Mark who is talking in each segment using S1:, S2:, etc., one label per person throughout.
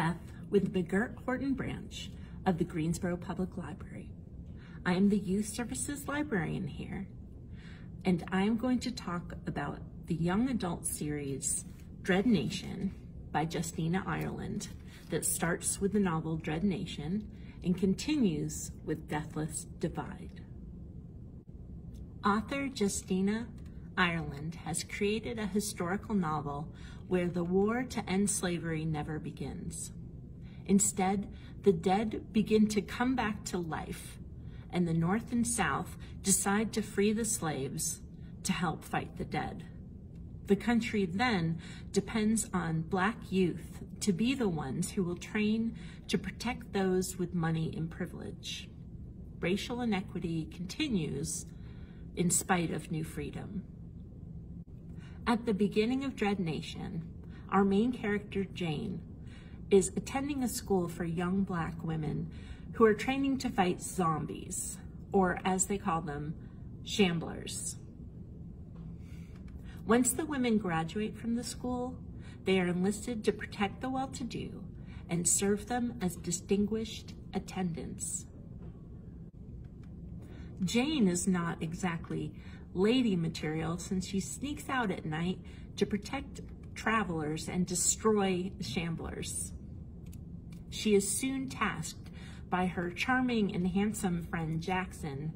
S1: Beth with the McGirt Horton branch of the Greensboro Public Library. I am the Youth Services Librarian here, and I am going to talk about the young adult series Dread Nation by Justina Ireland that starts with the novel Dread Nation and continues with Deathless Divide. Author Justina Ireland has created a historical novel where the war to end slavery never begins. Instead, the dead begin to come back to life, and the North and South decide to free the slaves to help fight the dead. The country then depends on Black youth to be the ones who will train to protect those with money and privilege. Racial inequity continues in spite of new freedom. At the beginning of Dread Nation, our main character, Jane, is attending a school for young black women who are training to fight zombies, or as they call them, shamblers. Once the women graduate from the school, they are enlisted to protect the well-to-do and serve them as distinguished attendants. Jane is not exactly lady material since she sneaks out at night to protect travelers and destroy shamblers. She is soon tasked by her charming and handsome friend Jackson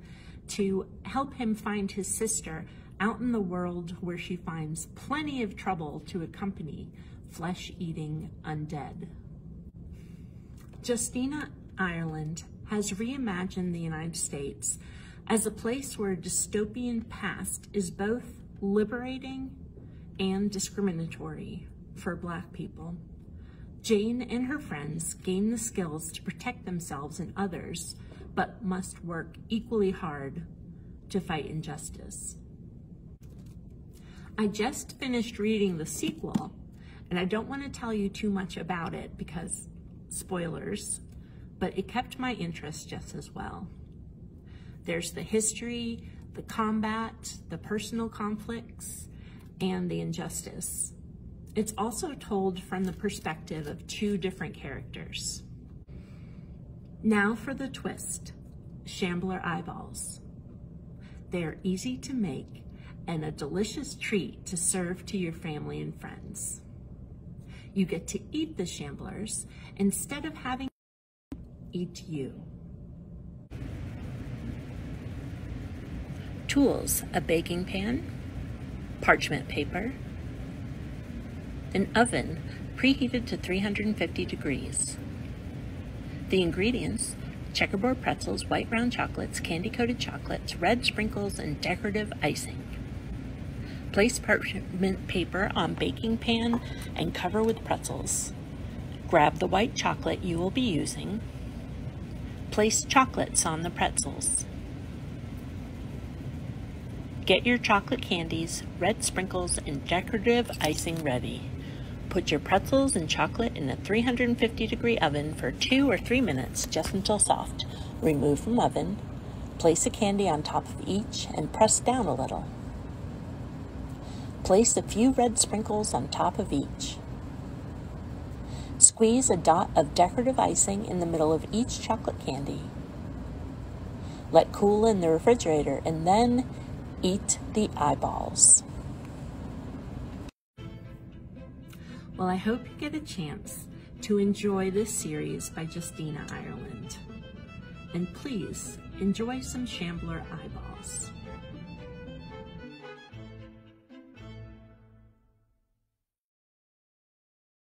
S1: to help him find his sister out in the world where she finds plenty of trouble to accompany flesh-eating undead. Justina Ireland has reimagined the United States as a place where a dystopian past is both liberating and discriminatory for Black people. Jane and her friends gain the skills to protect themselves and others, but must work equally hard to fight injustice. I just finished reading the sequel, and I don't want to tell you too much about it because spoilers, but it kept my interest just as well. There's the history, the combat, the personal conflicts, and the injustice. It's also told from the perspective of two different characters. Now for the twist, Shambler eyeballs. They are easy to make and a delicious treat to serve to your family and friends. You get to eat the Shamblers instead of having them eat you. Tools, a baking pan, parchment paper, an oven preheated to 350 degrees. The ingredients, checkerboard pretzels, white round chocolates, candy-coated chocolates, red sprinkles, and decorative icing. Place parchment paper on baking pan and cover with pretzels. Grab the white chocolate you will be using. Place chocolates on the pretzels. Get your chocolate candies, red sprinkles, and decorative icing ready. Put your pretzels and chocolate in a 350 degree oven for two or three minutes just until soft. Remove from oven. Place a candy on top of each and press down a little. Place a few red sprinkles on top of each. Squeeze a dot of decorative icing in the middle of each chocolate candy. Let cool in the refrigerator and then eat the eyeballs. Well, I hope you get a chance to enjoy this series by Justina Ireland. And please enjoy some Shambler eyeballs.